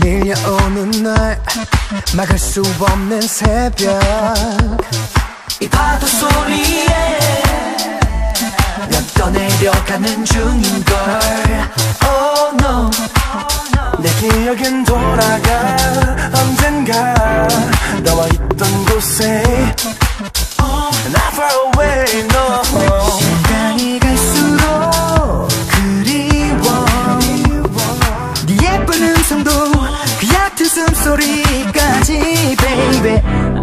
밀려오는 날 막을 수 없는 새벽. 이 파도 소리에 난 떠내려가는 중인걸. Oh no. 내 기억엔 돌아가. 언젠가 너와 있던 곳에. Not far away 그 얕은 숨소리까지 baby.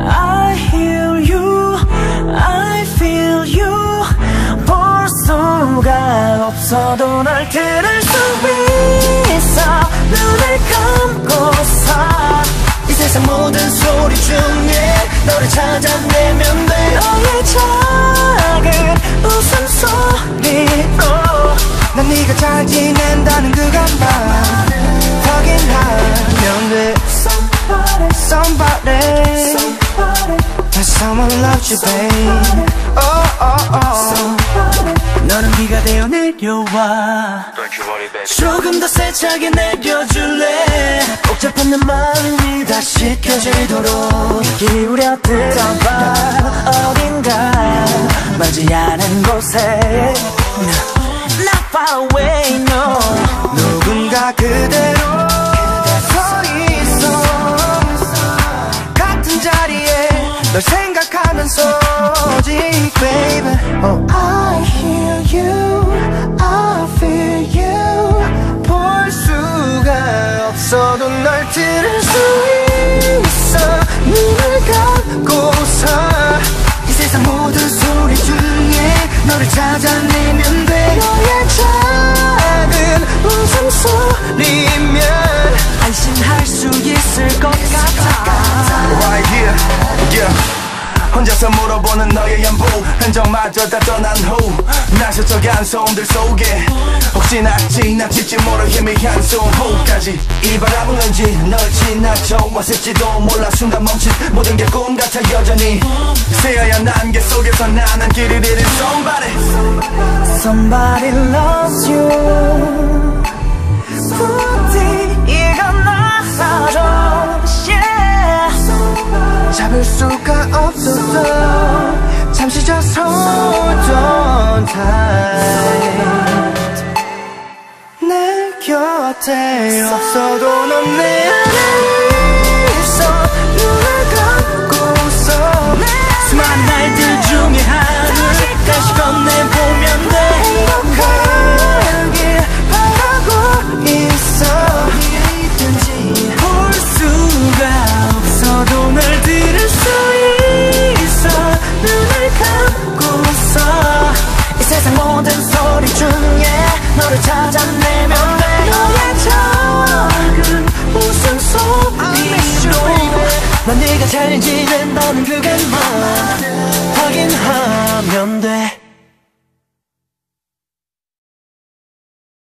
I hear you I feel you. 볼 수가 없어도 널 들을 수 있어. 눈을 감고서 이 세상 모든 소리 중에 너를 찾아내면 돼. 너의 작은 웃음소리로 난 네가 잘 지낸다는 그것만 확인하면 돼 Somebody Somebody Somebody Someone loves you babe oh, oh, oh. 너는 비가 되어 내려와 조금 더 세차게 내려줄래 복잡한 내 마음이 다시 켜지도록 기울여 들어봐 어딘가 멀지 않은 곳에 Not far away no 누군가 그대로 없어도 널 들을 수 있어. 눈을 감고 서 이 세상 모든 소리 중에 너를 찾아내면 돼. 너의 작은 웃음소리 혼자서 물어보는 너의 연보. 흔적마저 다 떠난 후 나서져간 소음들 속에 혹시나 지나칠지 모를 희미한 소음호까지 이 바람은 왠지 널 지나쳐 왔을지도 몰라. 순간 멈춘 모든 게 꿈 같아 여전히 새하얀 안개 속에서 나는 길을 잃은 somebody. Somebody loves you 세상 모든 소리 중에 너를 찾아내면 돼. 너의 작은 웃음 소리로 난 네가 잘 지낸다는 그것만 확인하면 돼